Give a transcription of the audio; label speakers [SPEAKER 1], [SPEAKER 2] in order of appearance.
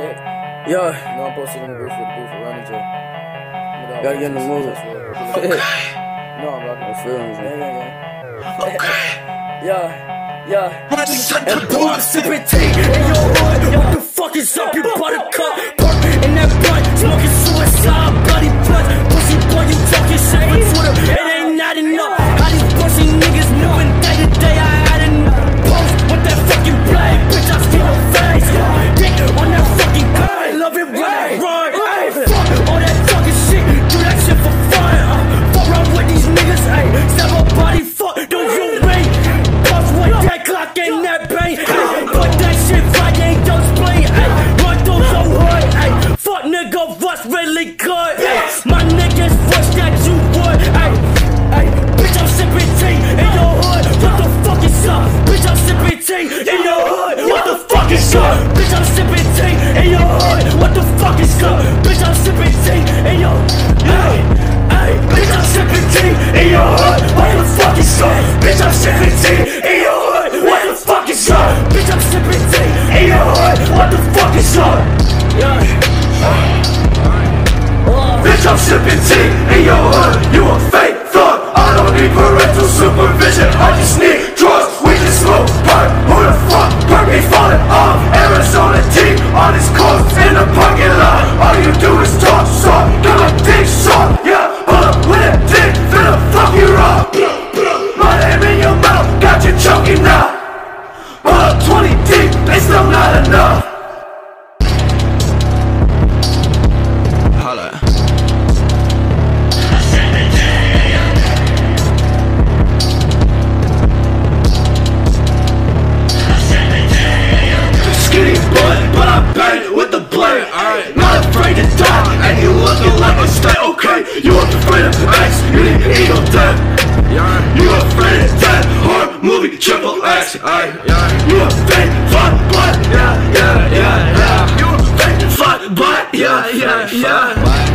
[SPEAKER 1] Yeah.
[SPEAKER 2] No, I'm posted in the roof with the booth around the jail.
[SPEAKER 1] Gotta get in the mood.
[SPEAKER 2] No, I'm.
[SPEAKER 1] I feel me.
[SPEAKER 2] Gang, gang, gang. Yeah, yeah.
[SPEAKER 3] Boy, I'm sipping tea in your hood. Really good? My niggas wish that you would. Hey, hey, bitch, I'm sipping tea in your hood. What the fuck is up? Bitch, I'm sipping tea in your hood. What the fuck is up? Bitch, I'm sipping tea in your hood. What the fuck is up? Bitch, I'm sipping tea in your. Hey, hey, bitch, I'm sipping tea in your hood. What the fuck is up? Bitch, I'm sipping tea in your hood. What the fuck is up? Bitch, I'm sipping tea in your hood. What the fuck is up? I'm sipping tea in your hood. You a fake thug. I don't need parental supervision. I just need drugs. We can smoke pipe. Who the fuck? Perk me falling off. Arizona tea on his coast in the parking lot. All you do is talk soft. Got my dick soft. Yeah, hold up with that dick. Finna fuck you up. My name in your mouth. Got you choking now. Hold up 20 deep. They still not enough. Afraid to die, and you looking like a stay. Okay, you ain't afraid of X, you need ego death. You afraid of death, horror movie, triple X. You a fake fuck blood, yeah, yeah, yeah, yeah. You a fake fuck blood, yeah, yeah, yeah.